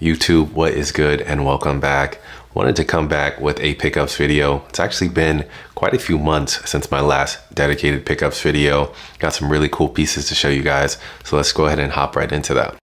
YouTube, what is good and welcome back. Wanted to come back with a pickups video. It's actually been quite a few months since my last dedicated pickups video. Got some really cool pieces to show you guys. So let's go ahead and hop right into that.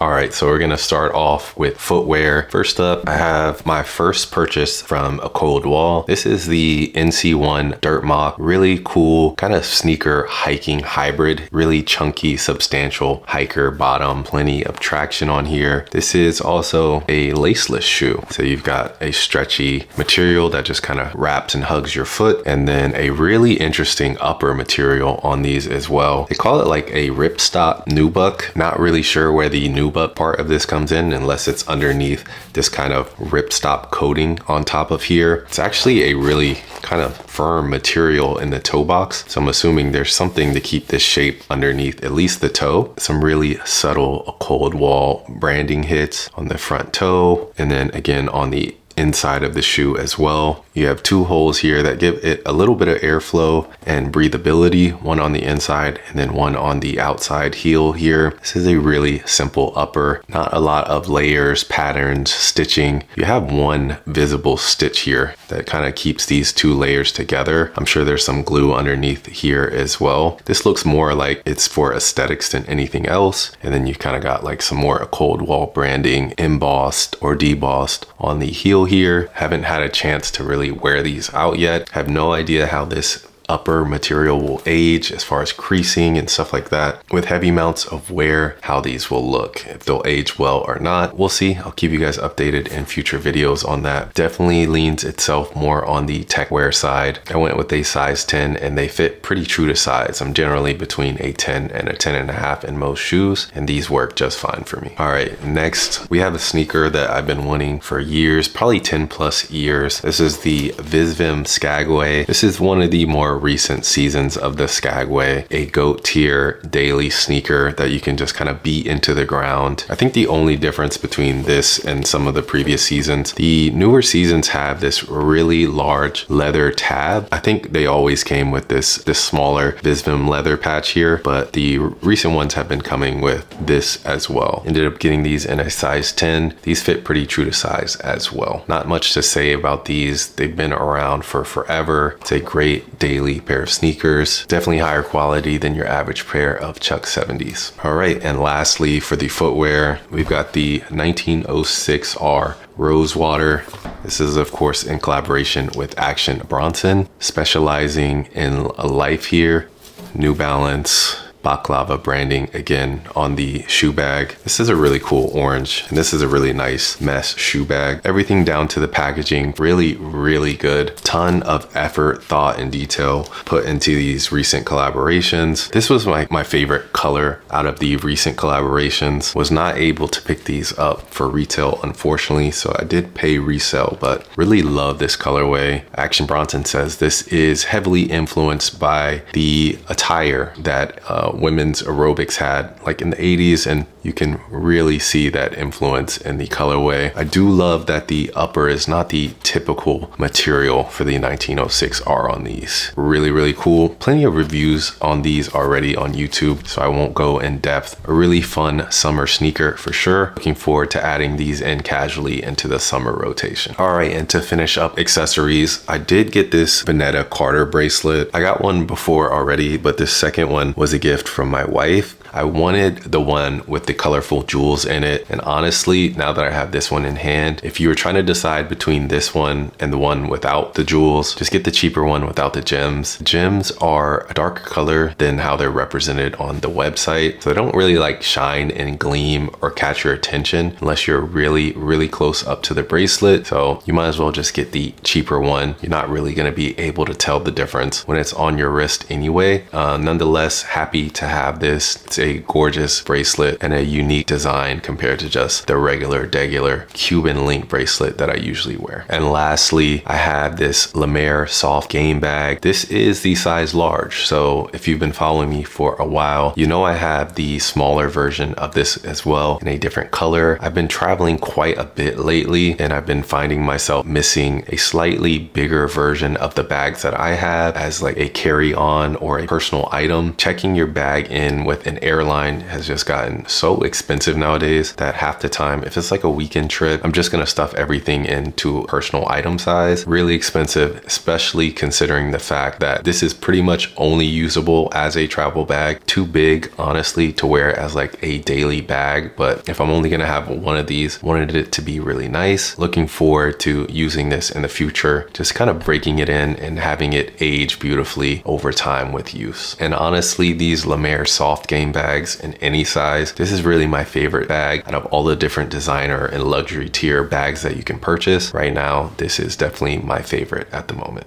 All right, so we're gonna start off with footwear. First up, I have my first purchase from a cold wall. This is the NC1 Dirt Moc. Really cool, kind of sneaker hiking hybrid. Really chunky, substantial hiker bottom. Plenty of traction on here. This is also a laceless shoe. So you've got a stretchy material that just kind of wraps and hugs your foot. And then a really interesting upper material on these as well. They call it like a ripstop nubuck. Not really sure where the new nubuck part of this comes in unless it's underneath this kind of ripstop coating on top of here. It's actually a really kind of firm material in the toe box. So I'm assuming there's something to keep this shape underneath at least the toe. Some really subtle cold wall branding hits on the front toe. And then again on the inside of the shoe as well. You have two holes here that give it a little bit of airflow and breathability, one on the inside and then one on the outside heel here. This is a really simple upper, not a lot of layers, patterns, stitching. You have one visible stitch here that kind of keeps these two layers together. I'm sure there's some glue underneath here as well. This looks more like it's for aesthetics than anything else. And then you kind of got like some more cold wall branding embossed or debossed on the heel here. Haven't had a chance to really wear these out yet. Have no idea how this upper material will age as far as creasing and stuff like that. With heavy mounts of wear how these will look if they'll age well or not we'll see. I'll keep you guys updated in future videos on that. Definitely leans itself more on the tech wear side. I went with a size 10 and they fit pretty true to size. I'm generally between a 10 and a 10 and a half in most shoes and these work just fine for me. All right next we have a sneaker that i've been wanting for years probably 10 plus years. This is the visvim skagway this is one of the more recent seasons of the Skagway, a goat tier daily sneaker that you can just kind of beat into the ground. I think the only difference between this and some of the previous seasons, the newer seasons have this really large leather tab. I think they always came with this, this smaller Visvim leather patch here, but the recent ones have been coming with this as well. Ended up getting these in a size 10. These fit pretty true to size as well. Not much to say about these. They've been around for forever. It's a great daily pair of sneakers. Definitely higher quality than your average pair of Chuck 70s. All right, and lastly for the footwear, we've got the 1906R Rosewater. This is of course in collaboration with Action Bronson, specializing in life here, New Balance, baklava branding again on the shoe bag. This is a really cool orange and this is a really nice mesh shoe bag. Everything down to the packaging, really, really good. Ton of effort, thought, and detail put into these recent collaborations. This was my, my favorite color out of the recent collaborations. Was not able to pick these up for retail, unfortunately, so I did pay resale, but really love this colorway. Action Bronson says this is heavily influenced by the attire that uh, Uh, women's aerobics had like in the 80s and you can really see that influence in the colorway. I do love that the upper is not the typical material for the 1906R on these. Really, really cool. Plenty of reviews on these already on YouTube, so I won't go in depth. A really fun summer sneaker for sure. Looking forward to adding these in casually into the summer rotation. All right, and to finish up accessories, I did get this Veneda Carter bracelet. I got one before already, but this second one was a gift from my wife. I wanted the one with the colorful jewels in it. And honestly, now that I have this one in hand, if you were trying to decide between this one and the one without the jewels, just get the cheaper one without the gems. Gems are a darker color than how they're represented on the website. So they don't really like shine and gleam or catch your attention unless you're really, really close up to the bracelet. So you might as well just get the cheaper one. You're not really gonna be able to tell the difference when it's on your wrist anyway. Uh, nonetheless, happy to have this. It's a gorgeous bracelet and a unique design compared to just the regular, regular Cuban link bracelet that I usually wear. And lastly, I have this Lemaire soft game bag. This is the size large. So if you've been following me for a while, you know I have the smaller version of this as well in a different color. I've been traveling quite a bit lately and I've been finding myself missing a slightly bigger version of the bags that I have as like a carry on or a personal item. Checking your bag in with an airline has just gotten so expensive nowadays that half the time, if it's like a weekend trip, I'm just gonna stuff everything into personal item size. Really expensive, especially considering the fact that this is pretty much only usable as a travel bag. Too big, honestly, to wear as like a daily bag. But if I'm only gonna have one of these, wanted it to be really nice. Looking forward to using this in the future, just kind of breaking it in and having it age beautifully over time with use. And honestly, these Lemaire soft game bags in any size, this is really my favorite bag out of all the different designer and luxury tier bags that you can purchase. Right now, this is definitely my favorite at the moment.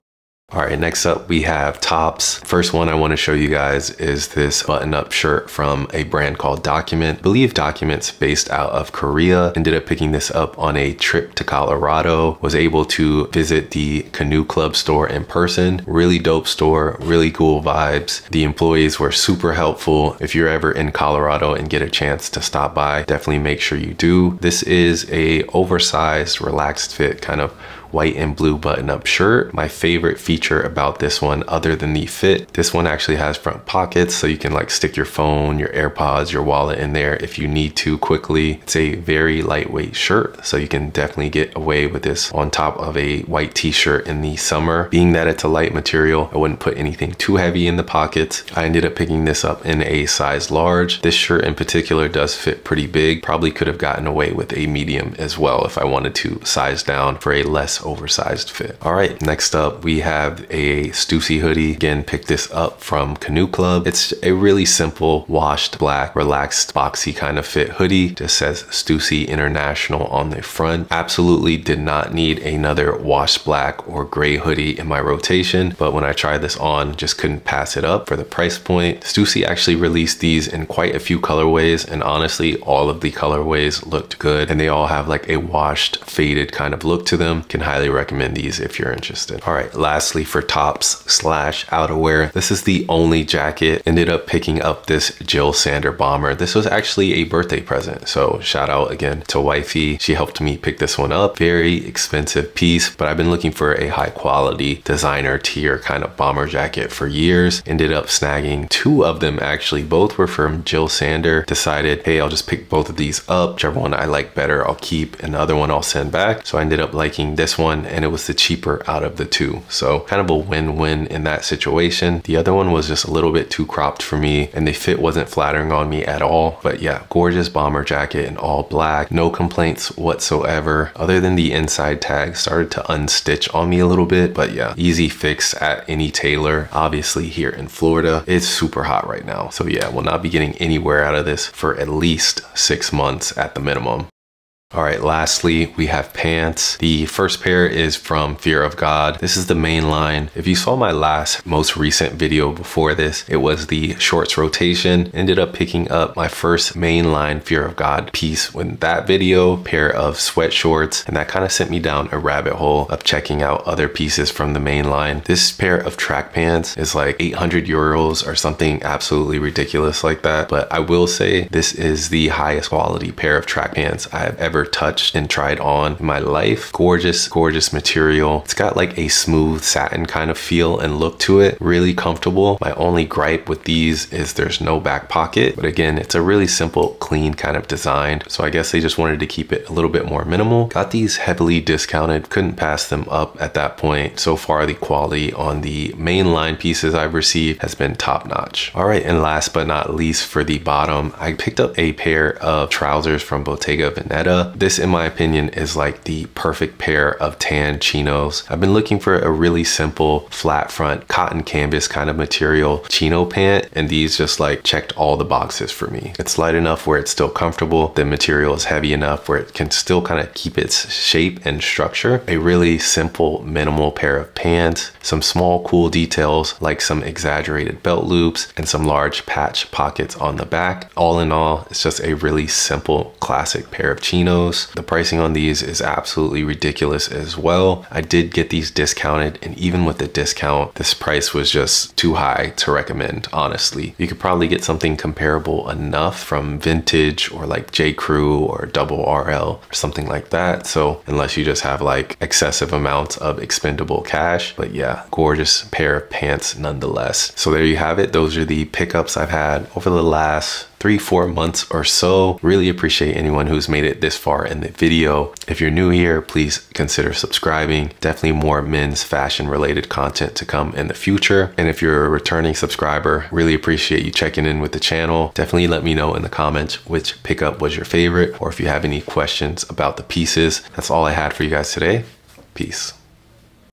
All right, next up we have tops. First one I wanna show you guys is this button up shirt from a brand called Document. I believe Documents based out of Korea. Ended up picking this up on a trip to Colorado. Was able to visit the Canoe Club store in person. Really dope store, really cool vibes. The employees were super helpful. If you're ever in Colorado and get a chance to stop by, definitely make sure you do. This is a oversized, relaxed fit kind of white and blue button up shirt. My favorite feature about this one, other than the fit, this one actually has front pockets so you can like stick your phone, your AirPods, your wallet in there if you need to quickly. It's a very lightweight shirt, so you can definitely get away with this on top of a white t-shirt in the summer. Being that it's a light material, I wouldn't put anything too heavy in the pockets. I ended up picking this up in a size large. This shirt in particular does fit pretty big. Probably could have gotten away with a medium as well if I wanted to size down for a less oversized fit. All right, next up we have a Stussy hoodie. Again, picked this up from Canoe Club. It's a really simple washed black, relaxed, boxy kind of fit hoodie. Just says Stussy International on the front. Absolutely did not need another washed black or gray hoodie in my rotation, but when I tried this on, just couldn't pass it up for the price point. Stussy actually released these in quite a few colorways, and honestly, all of the colorways looked good, and they all have like a washed, faded kind of look to them. Can highly recommend these if you're interested. All right, lastly for tops slash outerwear, this is the only jacket. Ended up picking up this Jil Sander bomber. This was actually a birthday present. So shout out again to wifey. She helped me pick this one up. Very expensive piece, but I've been looking for a high quality designer tier kind of bomber jacket for years. Ended up snagging two of them actually. Both were from Jil Sander. Decided, hey, I'll just pick both of these up. Whichever one I like better, I'll keep and the other one I'll send back. So I ended up liking this one and it was the cheaper out of the two. So kind of a win-win in that situation. The other one was just a little bit too cropped for me and the fit wasn't flattering on me at all. But yeah, gorgeous bomber jacket in all black. No complaints whatsoever other than the inside tag started to unstitch on me a little bit. But yeah, easy fix at any tailor. Obviously here in Florida, it's super hot right now. So yeah, we'll not be getting anywhere out of this for at least six months at the minimum. All right, lastly, we have pants. The first pair is from Fear of God. This is the main line. If you saw my last most recent video before this, it was the shorts rotation. Ended up picking up my first mainline Fear of God piece with that video, pair of sweat shorts, and that kind of sent me down a rabbit hole of checking out other pieces from the main line. This pair of track pants is like 800 euros or something absolutely ridiculous like that. But I will say this is the highest quality pair of track pants I have ever ever touched and tried on in my life. Gorgeous, gorgeous material. It's got like a smooth satin kind of feel and look to it. Really comfortable. My only gripe with these is there's no back pocket. But again, it's a really simple, clean kind of design. So I guess they just wanted to keep it a little bit more minimal. Got these heavily discounted. Couldn't pass them up at that point. So far, the quality on the mainline pieces I've received has been top notch. All right, and last but not least for the bottom, I picked up a pair of trousers from Bottega Veneta. This, in my opinion, is like the perfect pair of tan chinos. I've been looking for a really simple flat front cotton canvas kind of material chino pant and these just like checked all the boxes for me. It's light enough where it's still comfortable. The material is heavy enough where it can still kind of keep its shape and structure. A really simple, minimal pair of pants, some small cool details like some exaggerated belt loops and some large patch pockets on the back. All in all, it's just a really simple classic pair of chinos the pricing on these is absolutely ridiculous as well. I did get these discounted and even with the discount, this price was just too high to recommend, honestly. You could probably get something comparable enough from vintage or like J. Crew or Double RL or something like that. So unless you just have like excessive amounts of expendable cash, but yeah, gorgeous pair of pants nonetheless. So there you have it. Those are the pickups I've had over the last three, four months or so. Really appreciate anyone who's made it this far in the video. If you're new here, please consider subscribing. Definitely more men's fashion related content to come in the future. And if you're a returning subscriber, really appreciate you checking in with the channel. Definitely let me know in the comments which pickup was your favorite or if you have any questions about the pieces. That's all I had for you guys today. Peace.